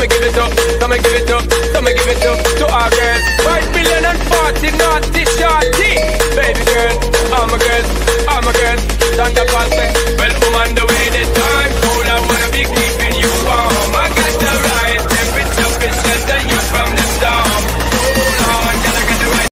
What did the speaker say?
me give it up, come me give it up, come me give it up to our girls. Five million and forty naughty shorty. Baby girl, all my girls, all my girls, stand up and say.